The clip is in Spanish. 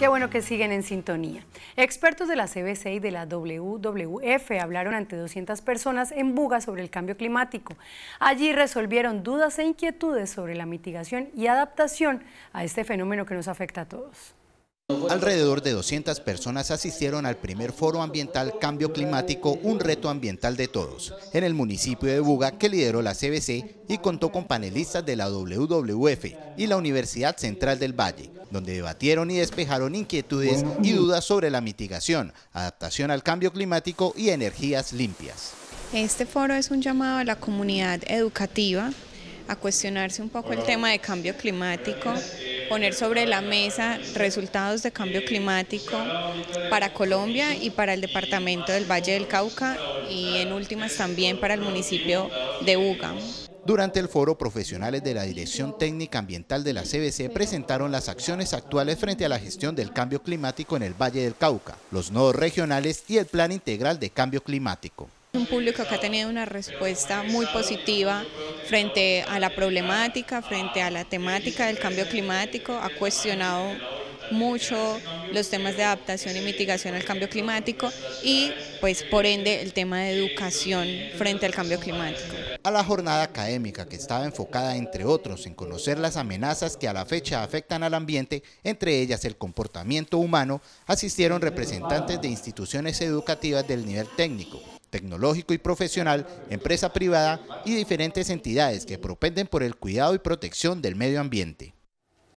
Qué bueno que siguen en sintonía. Expertos de la CBC y de la WWF hablaron ante 200 personas en Buga sobre el cambio climático. Allí resolvieron dudas e inquietudes sobre la mitigación y adaptación a este fenómeno que nos afecta a todos. Alrededor de 200 personas asistieron al primer foro ambiental Cambio Climático, un reto ambiental de todos, en el municipio de Buga que lideró la CBC y contó con panelistas de la WWF y la Universidad Central del Valle, donde debatieron y despejaron inquietudes y dudas sobre la mitigación, adaptación al cambio climático y energías limpias. Este foro es un llamado a la comunidad educativa a cuestionarse un poco el tema de cambio climático, poner sobre la mesa resultados de cambio climático para Colombia y para el departamento del Valle del Cauca y en últimas también para el municipio de Uga. Durante el foro, profesionales de la Dirección Técnica Ambiental de la CBC presentaron las acciones actuales frente a la gestión del cambio climático en el Valle del Cauca, los nodos regionales y el Plan Integral de Cambio Climático. Un público que ha tenido una respuesta muy positiva frente a la problemática, frente a la temática del cambio climático, ha cuestionado mucho los temas de adaptación y mitigación al cambio climático y pues por ende el tema de educación frente al cambio climático. A la jornada académica que estaba enfocada entre otros en conocer las amenazas que a la fecha afectan al ambiente, entre ellas el comportamiento humano, asistieron representantes de instituciones educativas del nivel técnico, tecnológico y profesional, empresa privada y diferentes entidades que propenden por el cuidado y protección del medio ambiente.